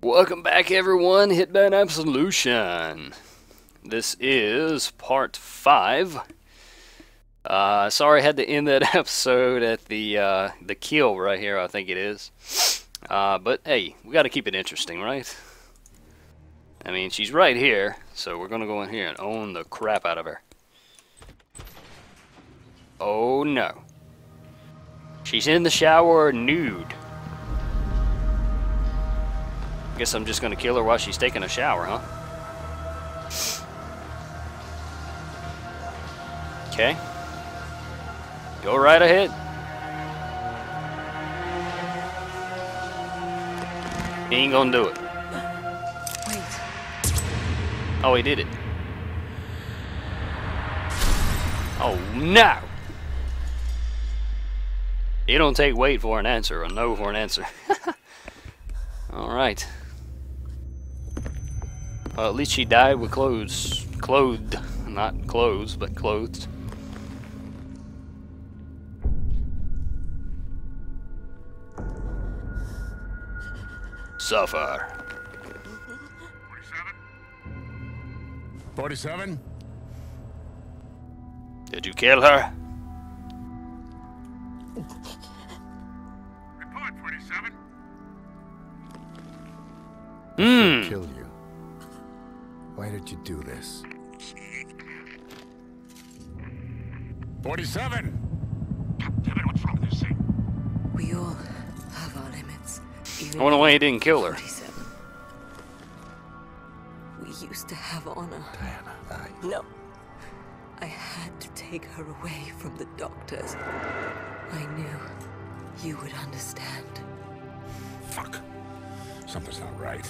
Welcome back, everyone. Hitman Absolution. This is part five. Uh, sorry, I had to end that episode at the uh, the kill right here. I think it is. Uh, but hey, we got to keep it interesting, right? I mean, she's right here, so we're gonna go in here and own the crap out of her. Oh no. She's in the shower nude. I guess I'm just gonna kill her while she's taking a shower, huh? Okay. Go right ahead. He ain't gonna do it. Wait, Oh, he did it. Oh, no! You don't take wait for an answer or no for an answer. Alright. Well, at least she died with clothes. Clothed. Not clothes, but clothed. Suffer. 47? 47? Did you kill her? Why did you do this? 47! Damn it, what's wrong with this thing? we all have our limits. Even I wonder why he didn't kill her. 47. We used to have honor. Diana, I... No. I had to take her away from the doctors. I knew you would understand. Fuck. Something's not right.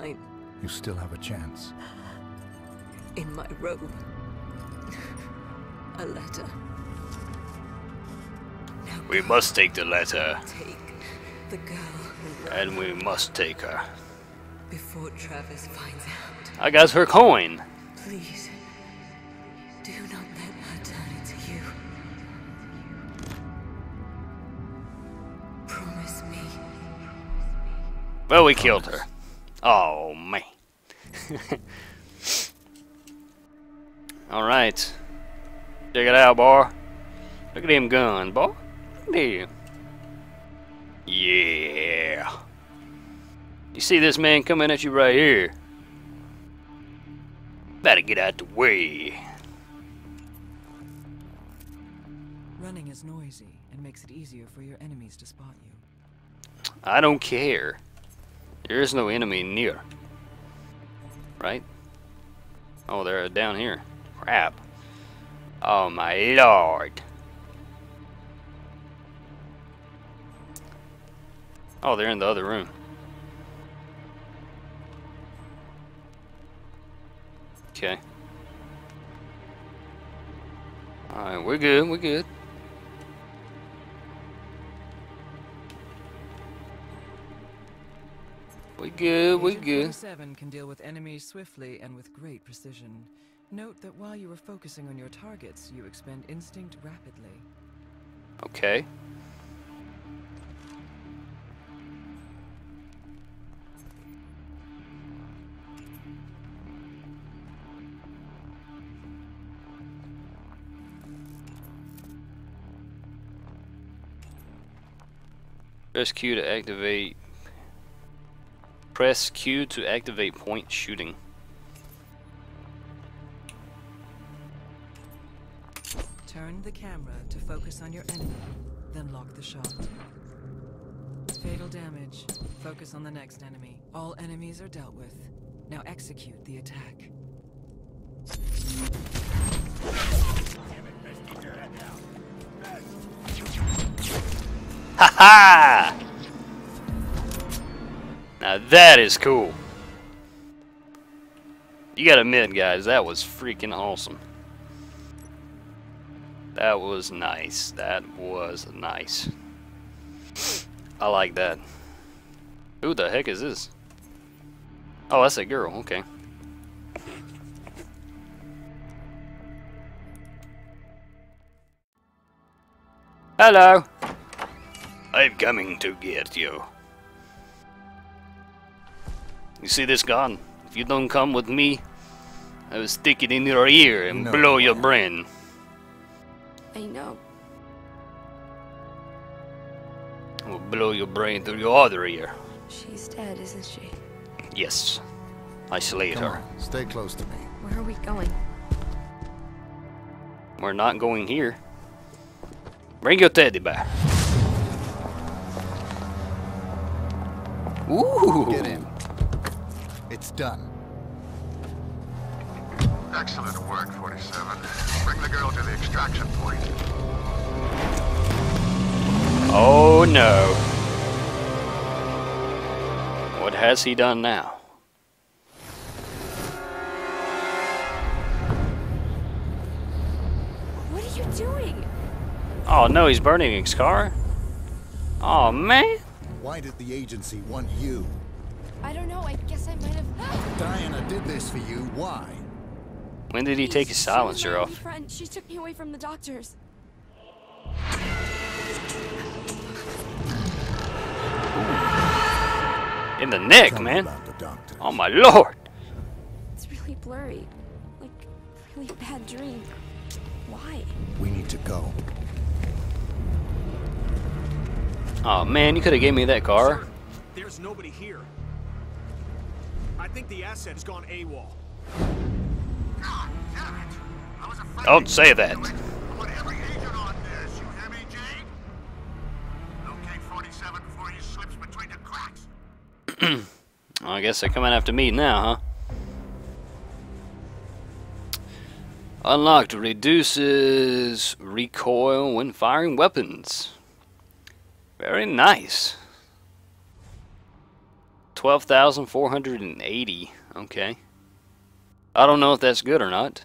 No You still have a chance. in my robe. A letter. Now We must take the letter, take the girl and we must take her. before Travis finds out. I got her coin. Please, do not let her turn it to you. Promise me. Well, we killed her. Oh, man. Alright. Check it out, boy. Look at them gun, boy. Look at them. Yeah. You see this man coming at you right here. Better get out the way. Running is noisy and makes it easier for your enemies to spot you. I don't care. There is no enemy near. Right? Oh, they're down here. Crap. Oh my lord. Oh, they're in the other room. Okay. Alright, we're good, we're good. We good, we good. 47 can deal with enemies swiftly and with great precision. Note that while you are focusing on your targets, you expend instinct rapidly. Okay. Press Q to activate. Press Q to activate point shooting. Turn the camera to focus on your enemy, then lock the shot. Fatal damage. Focus on the next enemy. All enemies are dealt with. Now execute the attack. Ha ha! Now that is cool. You gotta admit, guys, that was freaking awesome. That was nice. That was nice. I like that. Who the heck is this? Oh, that's a girl. Okay. Hello. I'm coming to get you. You see this gun? If you don't come with me, I will stick it in your ear and No, blow your brain. I know. I will blow your brain through your other ear. She's dead, isn't she? Yes. I slayed Come her. on, stay close to me. Where are we going? We're not going here. Bring your teddy bear. Ooh. Get in. It's done. Excellent work, 47. Bring the girl to the extraction point. Oh no. What has he done now? What are you doing? Oh no, he's burning his car? Oh man. Why did the agency want you? I don't know. I guess I might have. Diana did this for you. Why? When did he take his She was my silencer off? Friend. She took me away from the doctors. In the neck, Tell man. the. Oh my lord. It's really blurry. Like, really bad dream. Why? We need to go. Oh man, you could have gave me that car. There's nobody here. I think the asset has gone AWOL. God damn it! I was afraid Don't say that. I every agent on this. You hear me, Jade? Locate 47 before he slips between the cracks. Well, I guess they're coming after me now, huh? Unlocked reduces recoil when firing weapons. Very nice. 12,480. Okay. I don't know if that's good or not.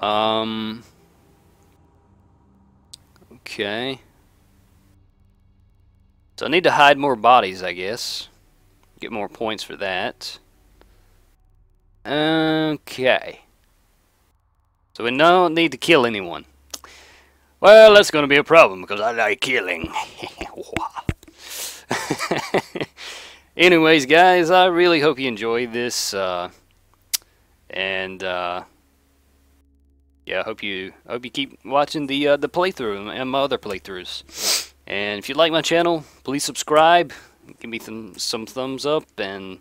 Um. Okay. So I need to hide more bodies, I guess. Get more points for that. Okay. So we don't need to kill anyone. Well, that's going to be a problem because I like killing. Anyways, guys, I really hope you enjoyed this. Uh, and uh, yeah, I hope you hope you keep watching the uh, the playthrough and my other playthroughs. And if you like my channel, please subscribe, give me some some thumbs up, and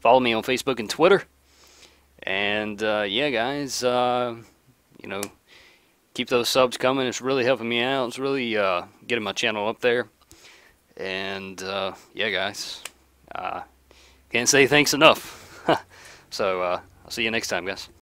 follow me on Facebook and Twitter. And uh, yeah, guys, uh, you know, keep those subs coming. It's really helping me out. It's really uh, getting my channel up there. And yeah, guys, can't say thanks enough. so uh, I'll see you next time, guys.